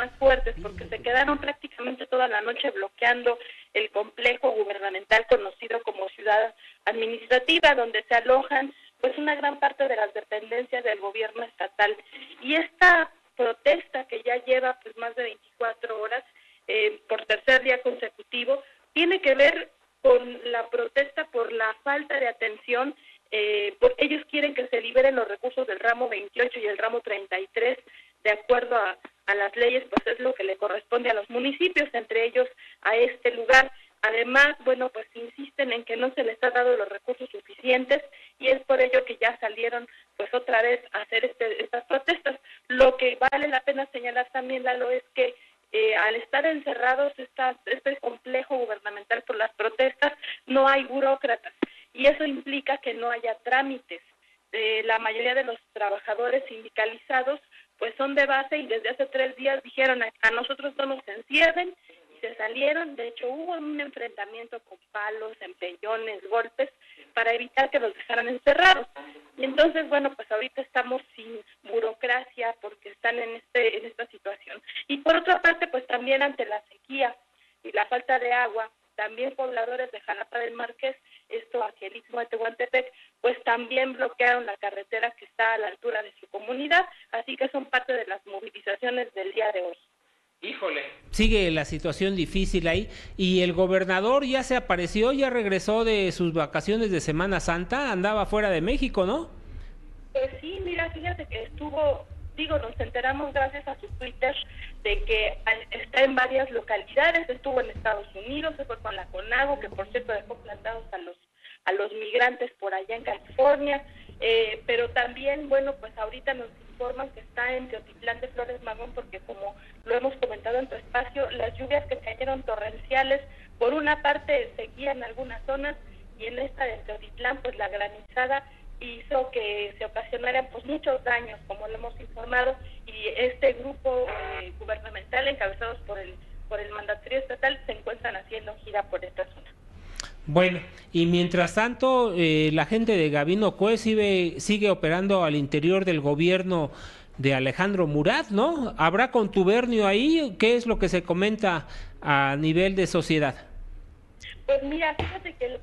más fuertes porque se quedaron prácticamente toda la noche bloqueando el complejo gubernamental conocido como ciudad administrativa donde se alojan pues una gran parte de las dependencias del gobierno estatal. Y esta protesta que ya lleva pues más de 24 horas eh, por tercer día consecutivo tiene que ver con la protesta por la falta de atención eh, porque ellos quieren que se liberen los recursos del ramo 28 y el ramo 33 de acuerdo a, a las leyes, pues es lo que le corresponde a los municipios, entre ellos a este lugar. Además, bueno, pues insisten en que no se les ha dado los recursos suficientes y es por ello que ya salieron pues otra vez a hacer este, estas protestas. Lo que vale la pena señalar también, Lalo, es que eh, al estar encerrados esta, este complejo gubernamental por las protestas, no hay burócratas y eso implica que no haya trámites. Eh, la mayoría de los trabajadores sindicalizados pues son de base y desde hace tres días dijeron a, nosotros no nos encierren y se salieron. De hecho hubo un enfrentamiento con palos, empellones, golpes para evitar que los dejaran encerrados. Y entonces, bueno, pues ahorita estamos sin burocracia porque están en, este, en esta situación. Y por otra parte, pues también ante la sequía y la falta de agua, también pobladores de Jalapa del Márquez, esto aquí el Istmo de Tehuantepec, pues también bloquearon la carretera que está a la altura de su comunidad, así que son parte de las movilizaciones del día de hoy. Híjole. Sigue la situación difícil ahí y el gobernador ya se apareció, ya regresó de sus vacaciones de Semana Santa, andaba fuera de México, ¿no? Pues sí, mira, fíjate que estuvo, digo, nos enteramos gracias a su Twitter de que está en varias localidades, estuvo en Estados Unidos, se fue con la CONAGO, que por cierto dejó plantados a los a los migrantes por allá en California, eh, pero también, bueno, pues ahorita nos informan que está en Teotitlán de Flores Magón porque como lo hemos comentado en tu espacio, las lluvias que cayeron torrenciales, por una parte seguían algunas zonas y en esta de Teotitlán, pues la granizada hizo que se ocasionaran pues muchos daños, como lo hemos informado, y este grupo eh, gubernamental encabezados por el por el mandatario estatal se encuentran haciendo gira por esta zona. Bueno, y mientras tanto, eh, la gente de Gabino Cue sigue, sigue operando al interior del gobierno de Alejandro Murat, ¿no? ¿Habrá contubernio ahí? ¿Qué es lo que se comenta a nivel de sociedad? Pues mira, fíjate que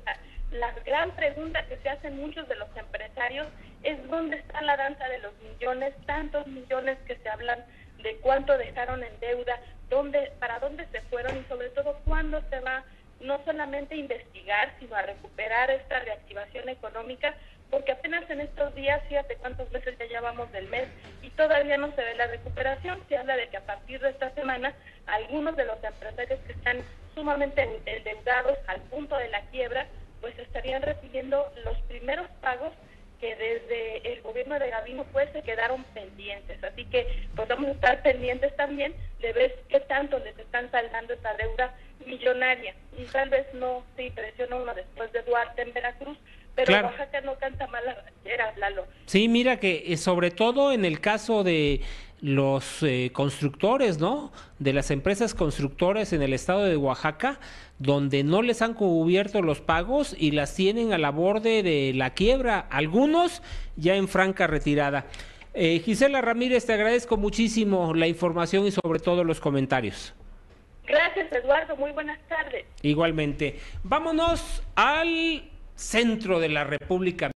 la, gran pregunta que se hacen muchos de los empresarios es dónde está la danza de los millones, tantos millones que se hablan de cuánto dejaron en deuda, dónde, para dónde se fueron y sobre todo cuándo se va no solamente investigar, sino a recuperar esta reactivación económica porque apenas en estos días, fíjate cuántos meses ya llevamos del mes y todavía no se ve la recuperación. Se habla de que a partir de esta semana algunos de los empresarios que están sumamente endeudados al punto de la quiebra, pues estarían recibiendo los primeros pagos que desde el gobierno de Gabino pues se quedaron pendientes. Así que pues vamos a estar pendientes también de ver qué tanto les están saldando esta deuda millonaria. Y tal vez no se impresiona uno después de Duarte en Veracruz, pero claro. Oaxaca no canta mal la Lalo. Sí, mira que eh, sobre todo en el caso de los eh, constructores, ¿no? De las empresas constructores en el estado de Oaxaca, donde no les han cubierto los pagos y las tienen a la borde de la quiebra, algunos ya en franca retirada. Eh, Gisela Ramírez, te agradezco muchísimo la información y sobre todo los comentarios. Gracias, Eduardo. Muy buenas tardes. Igualmente. Vámonos al centro de la República